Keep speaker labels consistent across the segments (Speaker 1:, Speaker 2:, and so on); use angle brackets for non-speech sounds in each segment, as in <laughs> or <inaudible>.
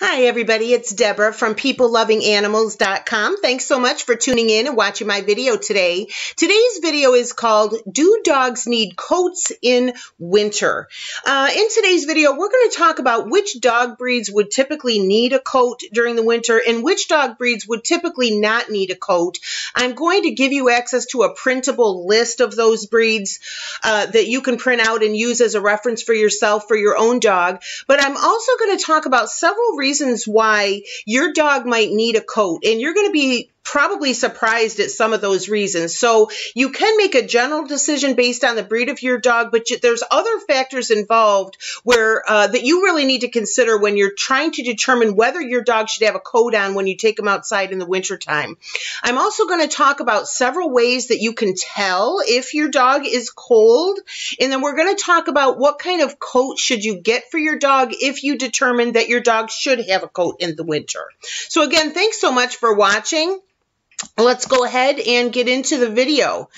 Speaker 1: Hi, everybody. It's Debra from PeopleLovingAnimals.com. Thanks so much for tuning in and watching my video today. Today's video is called Do Dogs Need Coats in Winter? Uh, in today's video, we're going to talk about which dog breeds would typically need a coat during the winter and which dog breeds would typically not need a coat. I'm going to give you access to a printable list of those breeds uh, that you can print out and use as a reference for yourself for your own dog. But I'm also going to talk about several reasons reasons why your dog might need a coat and you're going to be probably surprised at some of those reasons. So you can make a general decision based on the breed of your dog, but there's other factors involved where uh, that you really need to consider when you're trying to determine whether your dog should have a coat on when you take them outside in the wintertime. I'm also going to talk about several ways that you can tell if your dog is cold, and then we're going to talk about what kind of coat should you get for your dog if you determine that your dog should have a coat in the winter. So again, thanks so much for watching let's go ahead and get into the video.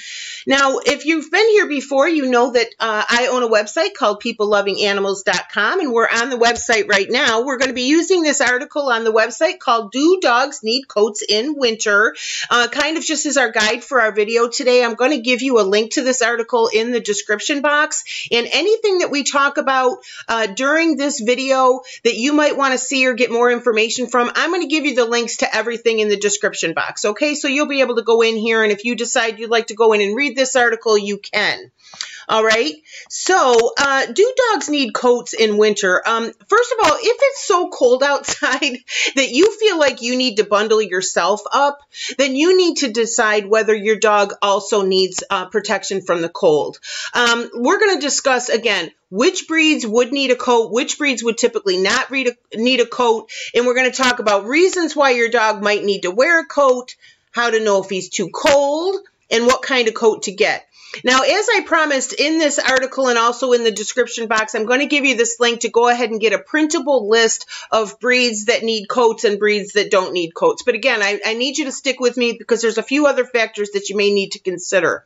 Speaker 1: Now, if you've been here before, you know that uh, I own a website called PeopleLovingAnimals.com, and we're on the website right now. We're going to be using this article on the website called Do Dogs Need Coats in Winter? Uh, kind of just as our guide for our video today. I'm going to give you a link to this article in the description box, and anything that we talk about uh, during this video that you might want to see or get more information from, I'm going to give you the links to everything in the description box, okay? Okay, so you'll be able to go in here, and if you decide you'd like to go in and read this article, you can. All right. So, uh, do dogs need coats in winter? Um, first of all, if it's so cold <laughs> outside that you feel like you need to bundle yourself up, then you need to decide whether your dog also needs uh, protection from the cold. Um, we're going to discuss again which breeds would need a coat, which breeds would typically not a, need a coat, and we're going to talk about reasons why your dog might need to wear a coat, how to know if he's too cold, and what kind of coat to get. Now, as I promised in this article and also in the description box, I'm going to give you this link to go ahead and get a printable list of breeds that need coats and breeds that don't need coats. But again, I, I need you to stick with me because there's a few other factors that you may need to consider.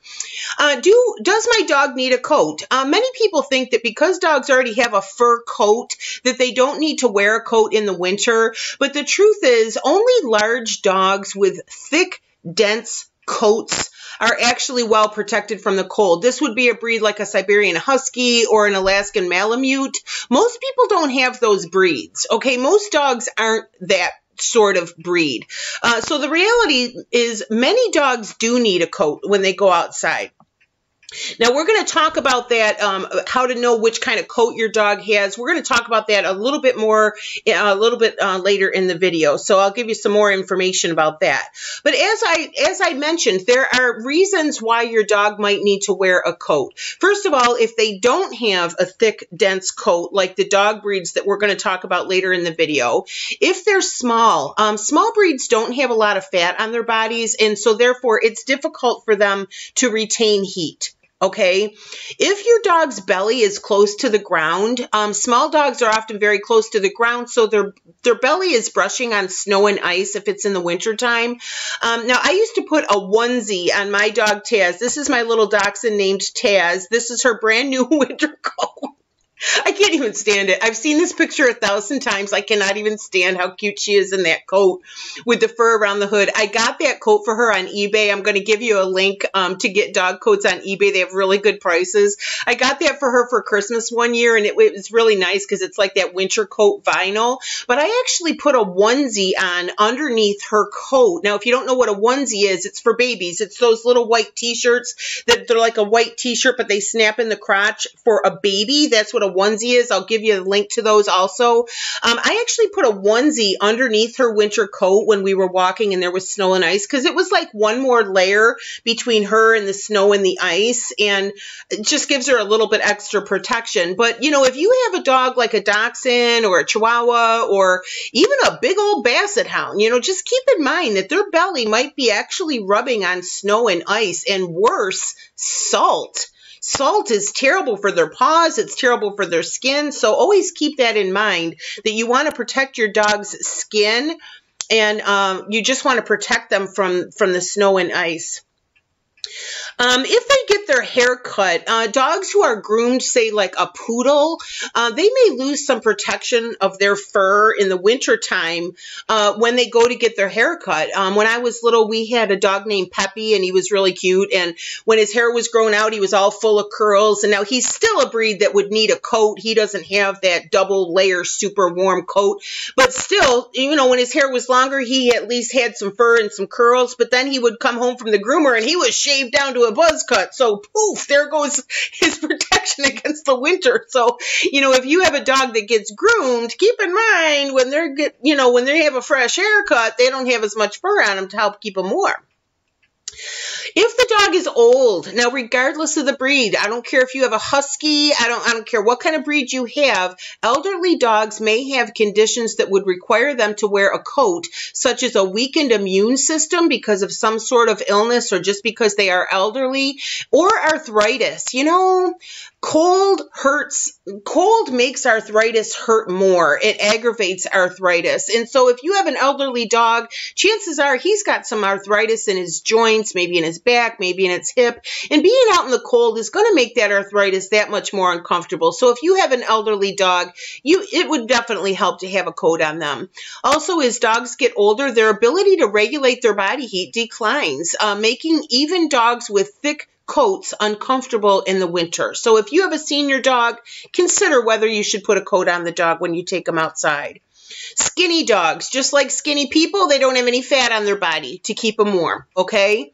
Speaker 1: Uh, do Does my dog need a coat? Uh, many people think that because dogs already have a fur coat that they don't need to wear a coat in the winter. But the truth is only large dogs with thick, dense coats are actually well protected from the cold. This would be a breed like a Siberian Husky or an Alaskan Malamute. Most people don't have those breeds. Okay, most dogs aren't that sort of breed. Uh, so the reality is many dogs do need a coat when they go outside. Now we're going to talk about that, um, how to know which kind of coat your dog has. We're going to talk about that a little bit more, a little bit uh, later in the video. So I'll give you some more information about that. But as I as I mentioned, there are reasons why your dog might need to wear a coat. First of all, if they don't have a thick, dense coat like the dog breeds that we're going to talk about later in the video, if they're small, um, small breeds don't have a lot of fat on their bodies, and so therefore it's difficult for them to retain heat. Okay, if your dog's belly is close to the ground, um, small dogs are often very close to the ground, so their their belly is brushing on snow and ice if it's in the wintertime. Um, now, I used to put a onesie on my dog Taz. This is my little dachshund named Taz. This is her brand new <laughs> winter coat. I can't even stand it. I've seen this picture a thousand times. I cannot even stand how cute she is in that coat with the fur around the hood. I got that coat for her on eBay. I'm going to give you a link um, to get dog coats on eBay. They have really good prices. I got that for her for Christmas one year, and it, it was really nice because it's like that winter coat vinyl. But I actually put a onesie on underneath her coat. Now, if you don't know what a onesie is, it's for babies. It's those little white t-shirts that they're like a white t-shirt, but they snap in the crotch for a baby. That's what a onesie is. I'll give you a link to those also. Um, I actually put a onesie underneath her winter coat when we were walking and there was snow and ice because it was like one more layer between her and the snow and the ice and it just gives her a little bit extra protection. But, you know, if you have a dog like a dachshund or a chihuahua or even a big old basset hound, you know, just keep in mind that their belly might be actually rubbing on snow and ice and worse, salt. Salt is terrible for their paws, it's terrible for their skin. So always keep that in mind that you want to protect your dog's skin and um, you just want to protect them from, from the snow and ice. Um, if they get their hair cut, uh, dogs who are groomed, say like a poodle, uh, they may lose some protection of their fur in the winter time uh, when they go to get their hair cut. Um, when I was little, we had a dog named Peppy, and he was really cute. And when his hair was grown out, he was all full of curls. And now he's still a breed that would need a coat. He doesn't have that double layer super warm coat, but still, you know, when his hair was longer, he at least had some fur and some curls. But then he would come home from the groomer and he was shaved down to a buzz cut. So poof, there goes his <laughs> protection against the winter. So, you know, if you have a dog that gets groomed, keep in mind when they're get, you know, when they have a fresh haircut, they don't have as much fur on them to help keep them warm. If the dog is old, now regardless of the breed, I don't care if you have a husky, I don't I don't care what kind of breed you have, elderly dogs may have conditions that would require them to wear a coat, such as a weakened immune system because of some sort of illness or just because they are elderly, or arthritis. You know, Cold hurts, cold makes arthritis hurt more. It aggravates arthritis. And so if you have an elderly dog, chances are he's got some arthritis in his joints, maybe in his back, maybe in its hip. And being out in the cold is going to make that arthritis that much more uncomfortable. So if you have an elderly dog, you it would definitely help to have a coat on them. Also, as dogs get older, their ability to regulate their body heat declines, uh, making even dogs with thick coats uncomfortable in the winter. So if you have a senior dog, consider whether you should put a coat on the dog when you take them outside. Skinny dogs, just like skinny people, they don't have any fat on their body to keep them warm, okay?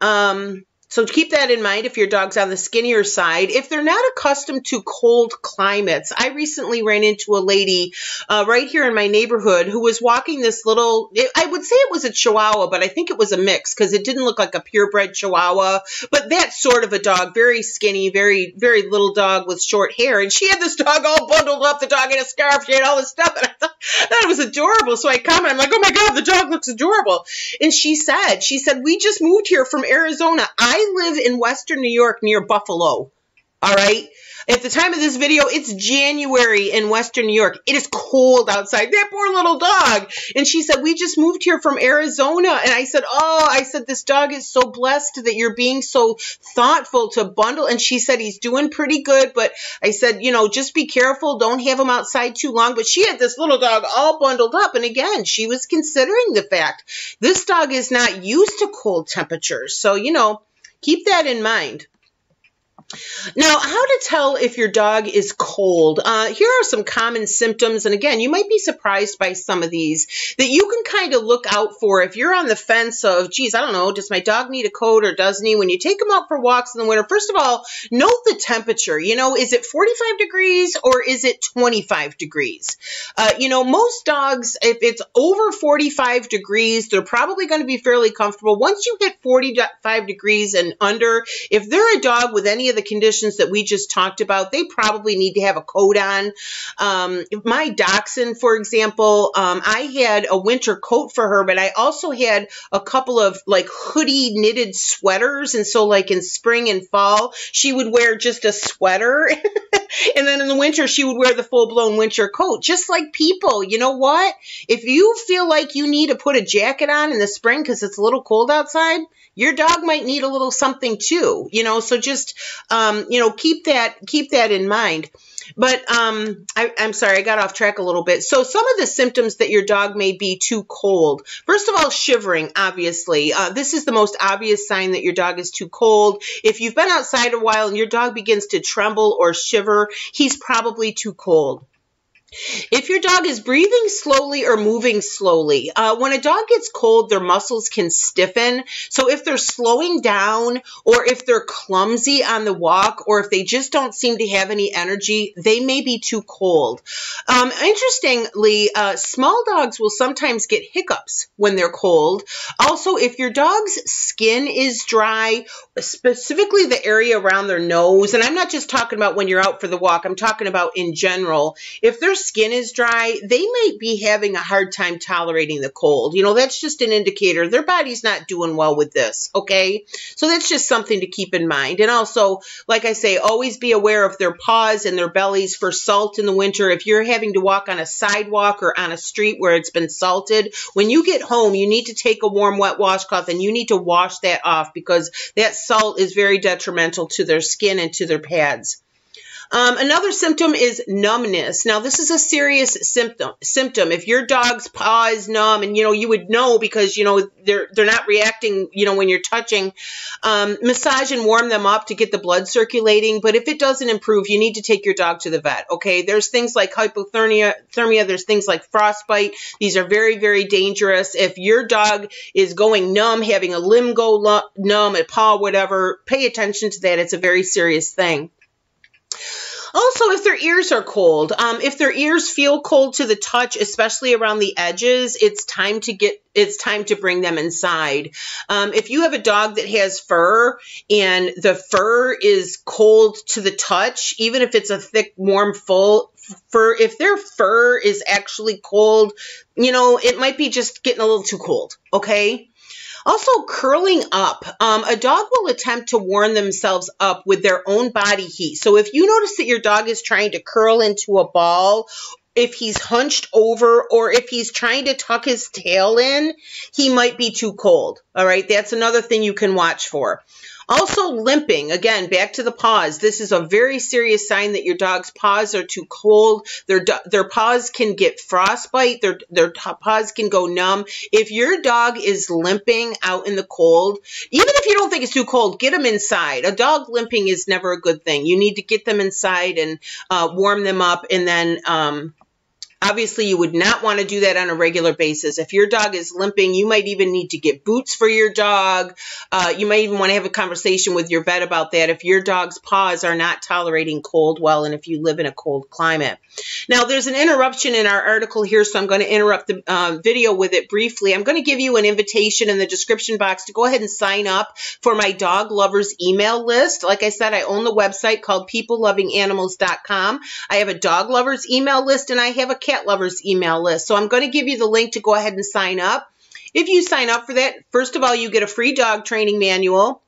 Speaker 1: Um, so keep that in mind if your dog's on the skinnier side. If they're not accustomed to cold climates, I recently ran into a lady uh, right here in my neighborhood who was walking this little, I would say it was a Chihuahua, but I think it was a mix because it didn't look like a purebred Chihuahua, but that sort of a dog, very skinny, very, very little dog with short hair. And she had this dog all bundled up, the dog in a scarf, she had all this stuff. And I thought that was adorable. So I commented, I'm like, oh my God, the dog looks adorable. And she said, she said, we just moved here from Arizona. I I live in Western New York near Buffalo. All right. At the time of this video, it's January in Western New York. It is cold outside. That poor little dog. And she said, we just moved here from Arizona. And I said, oh, I said, this dog is so blessed that you're being so thoughtful to bundle. And she said, he's doing pretty good. But I said, you know, just be careful. Don't have him outside too long. But she had this little dog all bundled up. And again, she was considering the fact this dog is not used to cold temperatures. So, you know, Keep that in mind. Now, how to tell if your dog is cold. Uh, here are some common symptoms, and again, you might be surprised by some of these that you can kind of look out for if you're on the fence of, geez, I don't know, does my dog need a coat or doesn't he? When you take him out for walks in the winter, first of all, note the temperature. You know, is it 45 degrees or is it 25 degrees? Uh, you know, most dogs, if it's over 45 degrees, they're probably going to be fairly comfortable. Once you hit 45 degrees and under, if they're a dog with any of the the conditions that we just talked about, they probably need to have a coat on. Um, my dachshund, for example, um, I had a winter coat for her, but I also had a couple of like hoodie knitted sweaters. And so like in spring and fall, she would wear just a sweater. <laughs> and then in the winter, she would wear the full blown winter coat, just like people. You know what? If you feel like you need to put a jacket on in the spring because it's a little cold outside, your dog might need a little something too, you know, so just, um, you know, keep that, keep that in mind. But um, I, am sorry, I got off track a little bit. So some of the symptoms that your dog may be too cold. First of all, shivering, obviously. Uh, this is the most obvious sign that your dog is too cold. If you've been outside a while and your dog begins to tremble or shiver, he's probably too cold. If your dog is breathing slowly or moving slowly, uh, when a dog gets cold, their muscles can stiffen. So if they're slowing down or if they're clumsy on the walk or if they just don't seem to have any energy, they may be too cold. Um, interestingly, uh, small dogs will sometimes get hiccups when they're cold. Also, if your dog's skin is dry, specifically the area around their nose, and I'm not just talking about when you're out for the walk, I'm talking about in general. If their skin is dry, they might be having a hard time tolerating the cold. You know, that's just an indicator their body's not doing well with this, okay? So that's just something to keep in mind. And also, like I say, always be aware of their paws and their bellies for salt in the winter. If you're having to walk on a sidewalk or on a street where it's been salted, when you get home, you need to take a warm wet washcloth and you need to wash that off because that salt is very detrimental to their skin and to their pads. Um, another symptom is numbness. Now, this is a serious symptom. Symptom. If your dog's paw is numb, and you know you would know because you know they're they're not reacting. You know when you're touching, um, massage and warm them up to get the blood circulating. But if it doesn't improve, you need to take your dog to the vet. Okay. There's things like hypothermia. Thermia, there's things like frostbite. These are very very dangerous. If your dog is going numb, having a limb go numb, a paw, whatever, pay attention to that. It's a very serious thing. Also, if their ears are cold, um, if their ears feel cold to the touch, especially around the edges, it's time to get it's time to bring them inside. Um, if you have a dog that has fur and the fur is cold to the touch, even if it's a thick, warm, full fur, if their fur is actually cold, you know, it might be just getting a little too cold. Okay. Also, curling up. Um, a dog will attempt to warm themselves up with their own body heat. So if you notice that your dog is trying to curl into a ball if he's hunched over or if he's trying to tuck his tail in, he might be too cold. All right, that's another thing you can watch for. Also, limping. Again, back to the paws. This is a very serious sign that your dog's paws are too cold. Their their paws can get frostbite. Their their paws can go numb. If your dog is limping out in the cold, even if you don't think it's too cold, get them inside. A dog limping is never a good thing. You need to get them inside and uh, warm them up, and then um, Obviously, you would not want to do that on a regular basis. If your dog is limping, you might even need to get boots for your dog. Uh, you might even want to have a conversation with your vet about that if your dog's paws are not tolerating cold well and if you live in a cold climate. Now, there's an interruption in our article here, so I'm going to interrupt the uh, video with it briefly. I'm going to give you an invitation in the description box to go ahead and sign up for my dog lovers email list. Like I said, I own the website called peoplelovinganimals.com. I have a dog lovers email list and I have a cat lovers email list. So I'm going to give you the link to go ahead and sign up. If you sign up for that, first of all, you get a free dog training manual.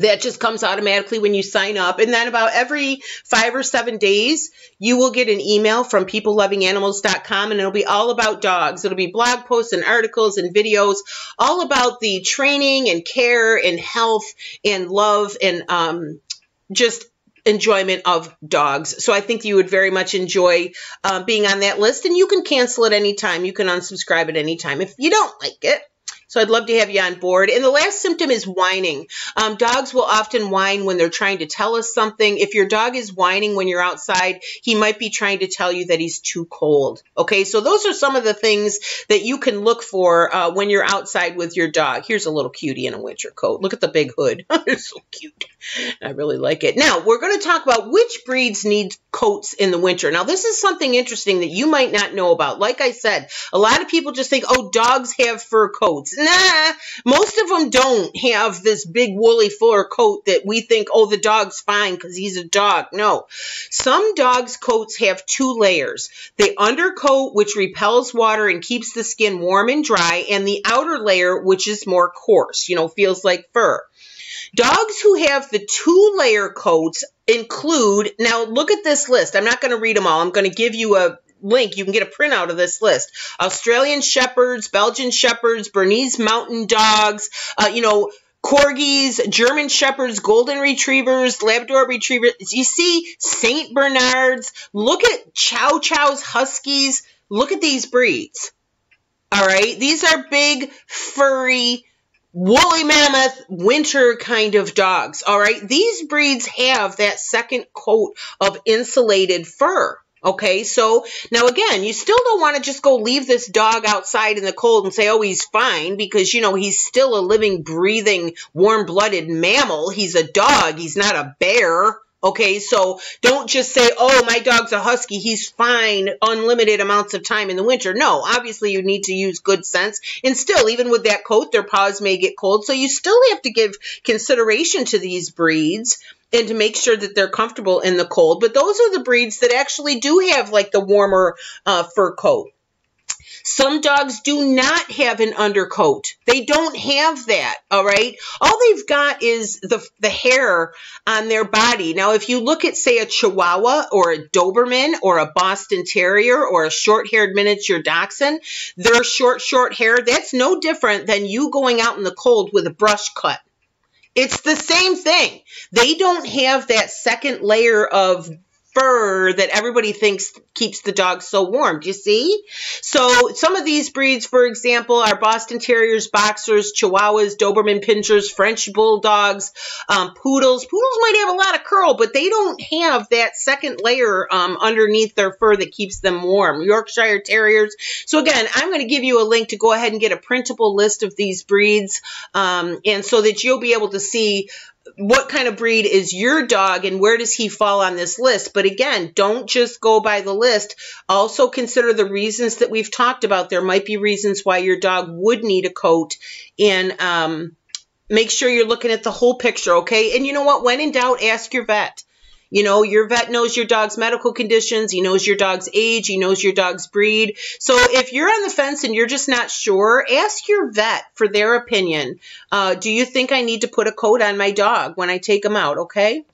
Speaker 1: That just comes automatically when you sign up. And then about every five or seven days, you will get an email from peoplelovinganimals.com and it'll be all about dogs. It'll be blog posts and articles and videos all about the training and care and health and love and um, just enjoyment of dogs. So I think you would very much enjoy uh, being on that list, and you can cancel at any time. You can unsubscribe at any time if you don't like it. So I'd love to have you on board. And the last symptom is whining. Um, dogs will often whine when they're trying to tell us something. If your dog is whining when you're outside, he might be trying to tell you that he's too cold. Okay, so those are some of the things that you can look for uh, when you're outside with your dog. Here's a little cutie in a winter coat. Look at the big hood. <laughs> it's so cute. I really like it. Now, we're going to talk about which breeds need coats in the winter. Now, this is something interesting that you might not know about. Like I said, a lot of people just think, oh, dogs have fur coats. Nah, most of them don't have this big woolly fur coat that we think, oh, the dog's fine because he's a dog. No. Some dogs' coats have two layers. The undercoat, which repels water and keeps the skin warm and dry, and the outer layer, which is more coarse, you know, feels like fur. Dogs who have the two layer coats include, now look at this list. I'm not going to read them all. I'm going to give you a link. You can get a printout of this list. Australian Shepherds, Belgian Shepherds, Bernese Mountain Dogs, uh, you know, Corgis, German Shepherds, Golden Retrievers, Labrador Retrievers. You see St. Bernards. Look at Chow Chow's Huskies. Look at these breeds. All right. These are big, furry, woolly mammoth winter kind of dogs. All right. These breeds have that second coat of insulated fur. Okay, so now again, you still don't want to just go leave this dog outside in the cold and say, oh, he's fine, because, you know, he's still a living, breathing, warm blooded mammal. He's a dog, he's not a bear. Okay, so don't just say, oh, my dog's a husky, he's fine unlimited amounts of time in the winter. No, obviously you need to use good sense. And still, even with that coat, their paws may get cold. So you still have to give consideration to these breeds and to make sure that they're comfortable in the cold. But those are the breeds that actually do have like the warmer uh, fur coat. Some dogs do not have an undercoat. They don't have that, all right? All they've got is the, the hair on their body. Now, if you look at, say, a Chihuahua or a Doberman or a Boston Terrier or a short-haired miniature Dachshund, their short, short hair, that's no different than you going out in the cold with a brush cut. It's the same thing. They don't have that second layer of fur that everybody thinks keeps the dog so warm. Do you see? So some of these breeds, for example, are Boston Terriers, Boxers, Chihuahuas, Doberman Pinschers, French Bulldogs, um, Poodles. Poodles might have a lot of curl, but they don't have that second layer um, underneath their fur that keeps them warm. Yorkshire Terriers. So again, I'm going to give you a link to go ahead and get a printable list of these breeds um, and so that you'll be able to see what kind of breed is your dog and where does he fall on this list? But again, don't just go by the list. Also consider the reasons that we've talked about. There might be reasons why your dog would need a coat and um, make sure you're looking at the whole picture, okay? And you know what? When in doubt, ask your vet. You know, your vet knows your dog's medical conditions. He knows your dog's age. He knows your dog's breed. So if you're on the fence and you're just not sure, ask your vet for their opinion. Uh, do you think I need to put a coat on my dog when I take him out? Okay.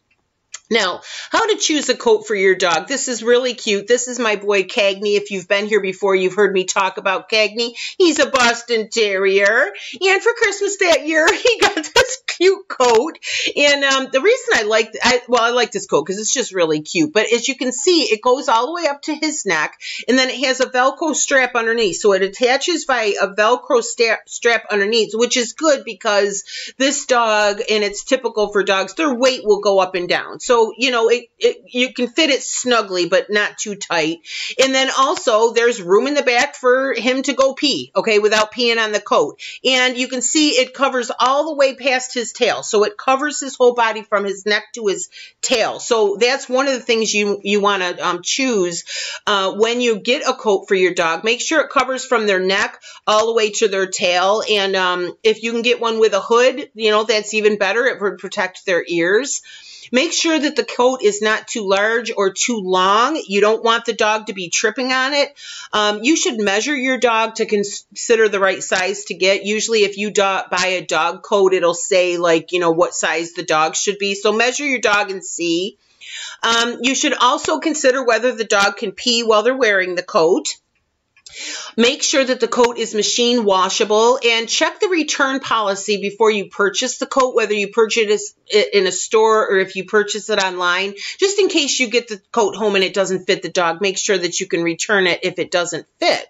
Speaker 1: Now, how to choose a coat for your dog. This is really cute. This is my boy Cagney. If you've been here before, you've heard me talk about Cagney. He's a Boston Terrier. And for Christmas that year, <laughs> he got this cute coat. And um, the reason I like, I, well, I like this coat because it's just really cute. But as you can see, it goes all the way up to his neck. And then it has a Velcro strap underneath. So it attaches by a Velcro strap underneath, which is good because this dog, and it's typical for dogs, their weight will go up and down. So you know, it, it, you can fit it snugly, but not too tight. And then also there's room in the back for him to go pee, okay, without peeing on the coat. And you can see it covers all the way past his tail. So it covers his whole body from his neck to his tail. So that's one of the things you, you want to um, choose uh, when you get a coat for your dog. Make sure it covers from their neck all the way to their tail. And um, if you can get one with a hood, you know, that's even better. It would protect their ears. Make sure that the coat is not too large or too long. You don't want the dog to be tripping on it. Um, you should measure your dog to consider the right size to get. Usually if you buy a dog coat, it'll say like, you know, what size the dog should be. So measure your dog and see. Um, you should also consider whether the dog can pee while they're wearing the coat. Make sure that the coat is machine washable and check the return policy before you purchase the coat, whether you purchase it in a store or if you purchase it online. Just in case you get the coat home and it doesn't fit the dog, make sure that you can return it if it doesn't fit.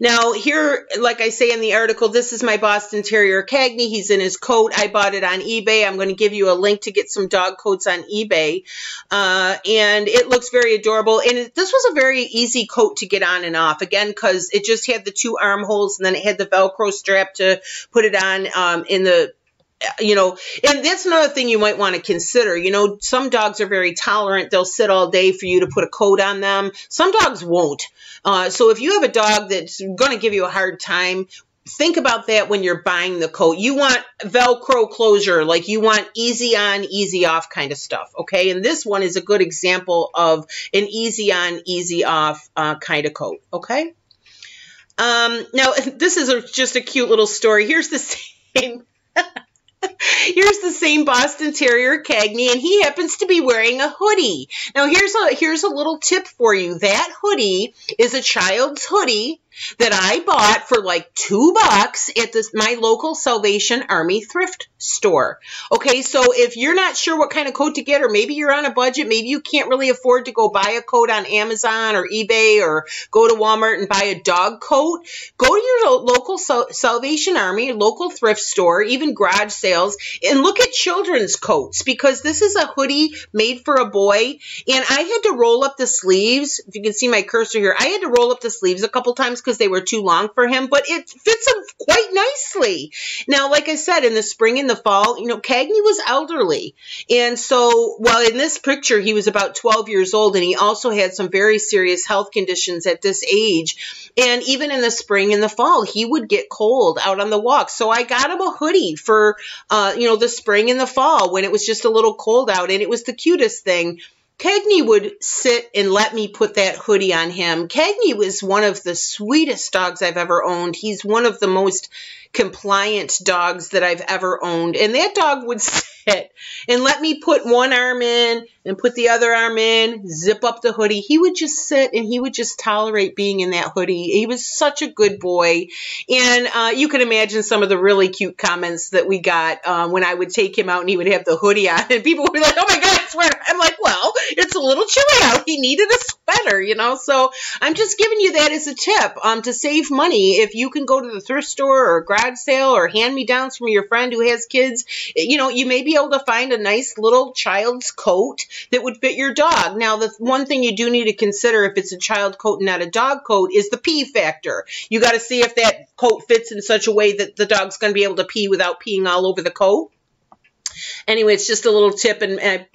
Speaker 1: Now, here, like I say in the article, this is my Boston Terrier Cagney. He's in his coat. I bought it on eBay. I'm going to give you a link to get some dog coats on eBay. Uh, and it looks very adorable. And it, this was a very easy coat to get on and off. Again, because it just had the two armholes and then it had the Velcro strap to put it on um, in the you know, and that's another thing you might want to consider. You know, some dogs are very tolerant. They'll sit all day for you to put a coat on them. Some dogs won't. Uh, so if you have a dog that's going to give you a hard time, think about that when you're buying the coat. You want Velcro closure, like you want easy on, easy off kind of stuff, okay? And this one is a good example of an easy on, easy off uh, kind of coat, okay? Um, now, <laughs> this is a, just a cute little story. Here's the <laughs> same Here's the same Boston Terrier Cagney, and he happens to be wearing a hoodie. Now, here's a here's a little tip for you. That hoodie is a child's hoodie that I bought for like two bucks at this my local Salvation Army thrift store. Okay, so if you're not sure what kind of coat to get, or maybe you're on a budget, maybe you can't really afford to go buy a coat on Amazon or eBay or go to Walmart and buy a dog coat, go to your local Salvation Army, local thrift store, even garage sales, And look at children's coats because this is a hoodie made for a boy. And I had to roll up the sleeves. If you can see my cursor here, I had to roll up the sleeves a couple times because they were too long for him, but it fits him quite nicely. Now, like I said, in the spring and the fall, you know, Cagney was elderly. And so, well, in this picture, he was about 12 years old and he also had some very serious health conditions at this age. And even in the spring and the fall, he would get cold out on the walk. So I got him a hoodie for, uh, you know, the spring and the fall when it was just a little cold out. And it was the cutest thing. Cagney would sit and let me put that hoodie on him. Cagney was one of the sweetest dogs I've ever owned. He's one of the most compliant dogs that I've ever owned. And that dog would <laughs> sit and let me put one arm in and put the other arm in, zip up the hoodie. He would just sit and he would just tolerate being in that hoodie. He was such a good boy. And uh, you can imagine some of the really cute comments that we got uh, when I would take him out and he would have the hoodie on. And people would be like, oh my God, swear. I'm like, well, it's a little chilly out. He needed a sweater, you know? So I'm just giving you that as a tip um, to save money. If you can go to the thrift store or garage sale or hand-me-downs from your friend who has kids, you know, you may be able to find a nice little child's coat that would fit your dog. Now, the one thing you do need to consider if it's a child coat and not a dog coat is the pee factor. You got to see if that coat fits in such a way that the dog's going to be able to pee without peeing all over the coat. Anyway, it's just a little tip, and, and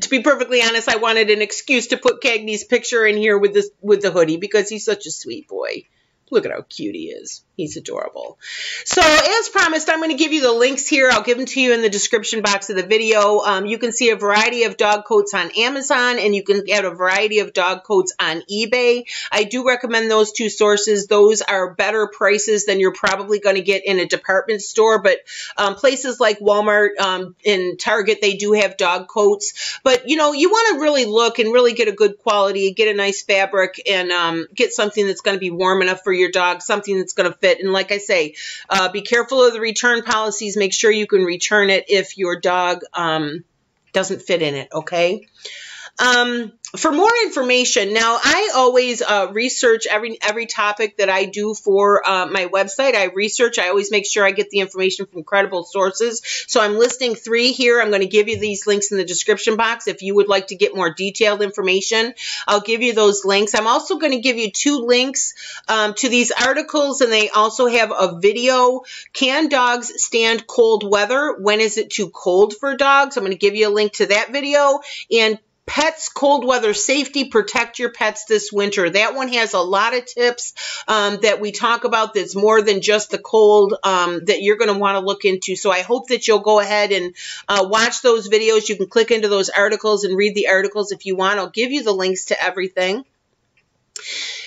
Speaker 1: to be perfectly honest, I wanted an excuse to put Cagney's picture in here with this with the hoodie because he's such a sweet boy. Look at how cute he is. He's adorable. So as promised, I'm going to give you the links here. I'll give them to you in the description box of the video. Um, you can see a variety of dog coats on Amazon and you can get a variety of dog coats on eBay. I do recommend those two sources. Those are better prices than you're probably going to get in a department store. But um, places like Walmart um, and Target, they do have dog coats. But, you know, you want to really look and really get a good quality, get a nice fabric, and um, get something that's going to be warm enough for your dog, something that's going to fit. And like I say, uh, be careful of the return policies. Make sure you can return it if your dog um, doesn't fit in it, okay? Um, for more information, now I always uh, research every every topic that I do for uh, my website. I research. I always make sure I get the information from credible sources. So I'm listing three here. I'm going to give you these links in the description box if you would like to get more detailed information. I'll give you those links. I'm also going to give you two links um, to these articles, and they also have a video. Can dogs stand cold weather? When is it too cold for dogs? I'm going to give you a link to that video and Pets cold weather safety, protect your pets this winter. That one has a lot of tips um, that we talk about that's more than just the cold um, that you're going to want to look into. So I hope that you'll go ahead and uh, watch those videos. You can click into those articles and read the articles if you want. I'll give you the links to everything.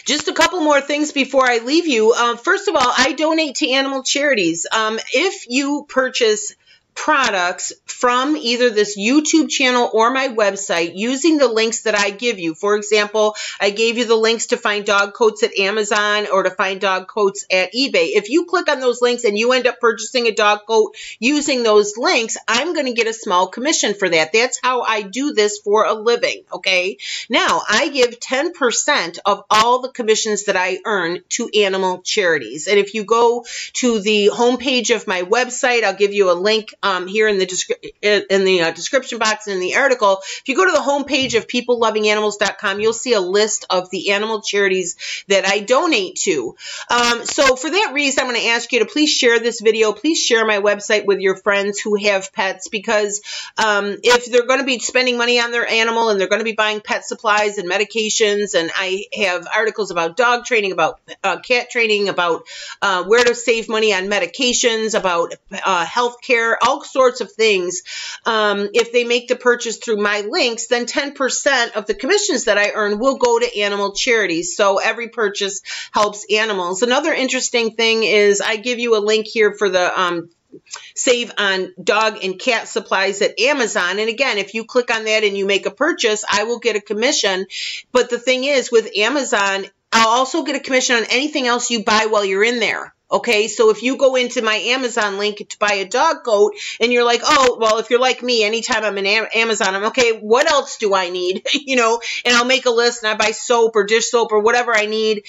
Speaker 1: Just a couple more things before I leave you. Uh, first of all, I donate to animal charities. Um, if you purchase products from either this YouTube channel or my website using the links that I give you. For example, I gave you the links to find dog coats at Amazon or to find dog coats at eBay. If you click on those links and you end up purchasing a dog coat using those links, I'm going to get a small commission for that. That's how I do this for a living, okay? Now, I give 10% of all the commissions that I earn to animal charities. And if you go to the homepage of my website, I'll give you a link um, here in the, in the uh, description box in the article. If you go to the homepage of peoplelovinganimals.com, you'll see a list of the animal charities that I donate to. Um, so for that reason, I'm going to ask you to please share this video. Please share my website with your friends who have pets because um, if they're going to be spending money on their animal and they're going to be buying pet supplies and medications, and I have articles about dog training, about uh, cat training, about uh, where to save money on medications, about uh, health care, all all sorts of things. Um, if they make the purchase through my links, then 10% of the commissions that I earn will go to animal charities. So every purchase helps animals. Another interesting thing is I give you a link here for the um, save on dog and cat supplies at Amazon. And again, if you click on that and you make a purchase, I will get a commission. But the thing is, with Amazon, I'll also get a commission on anything else you buy while you're in there. Okay, so if you go into my Amazon link to buy a dog coat and you're like, oh, well, if you're like me, anytime I'm in Amazon, I'm okay, what else do I need? <laughs> you know, and I'll make a list and I buy soap or dish soap or whatever I need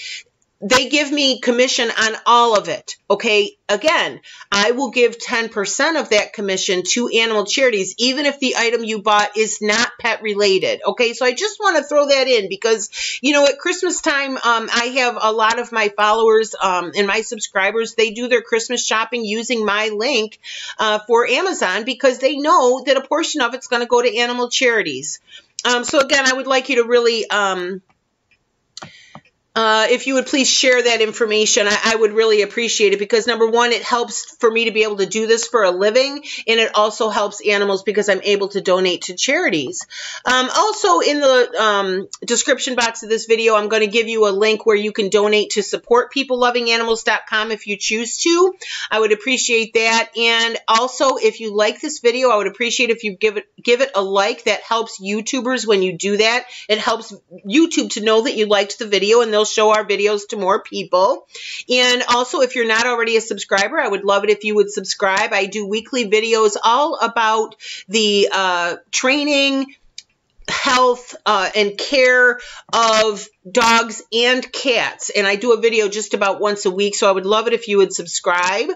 Speaker 1: they give me commission on all of it. Okay. Again, I will give 10% of that commission to animal charities, even if the item you bought is not pet related. Okay. So I just want to throw that in because, you know, at Christmas time, um, I have a lot of my followers um, and my subscribers, they do their Christmas shopping using my link uh, for Amazon because they know that a portion of it's going to go to animal charities. Um, so again, I would like you to really, um, uh, if you would please share that information, I, I, would really appreciate it because number one, it helps for me to be able to do this for a living, and it also helps animals because I'm able to donate to charities. Um, also, in the um, description box of this video, I'm going to give you a link where you can donate to supportpeoplelovinganimals.com if you choose to. I would appreciate that, and also if you like this video, I would appreciate if you give it give it a like. That helps YouTubers when you do that. It helps YouTube to know that you liked the video, and they'll show our videos to more people. And also, if you're not already a subscriber, I would love it if you would subscribe. I do weekly videos all about the uh, training, health uh, and care of dogs and cats. And I do a video just about once a week, so I would love it if you would subscribe.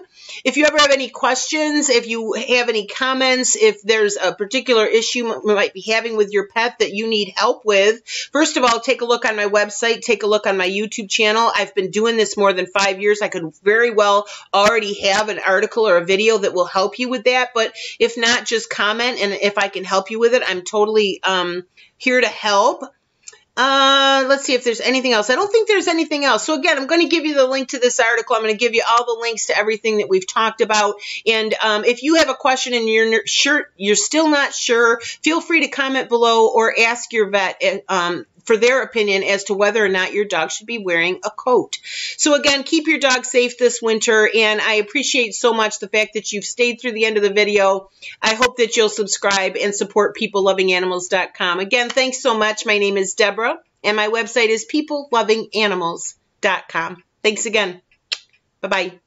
Speaker 1: If you ever have any questions, if you have any comments, if there's a particular issue you might be having with your pet that you need help with, first of all, take a look on my website, take a look on my YouTube channel. I've been doing this more than five years. I could very well already have an article or a video that will help you with that, but if not, just comment, and if I can help you with it, I'm totally um, here to help. Uh, let's see if there's anything else. I don't think there's anything else. So again, I'm going to give you the link to this article. I'm going to give you all the links to everything that we've talked about. And um, if you have a question and you're sure you're still not sure, feel free to comment below or ask your vet um, for their opinion as to whether or not your dog should be wearing a coat. So again, keep your dog safe this winter, and I appreciate so much the fact that you've stayed through the end of the video. I hope that you'll subscribe and support PeopleLovingAnimals.com. Again, thanks so much. My name is Debra, and my website is PeopleLovingAnimals.com. Thanks again. Bye-bye.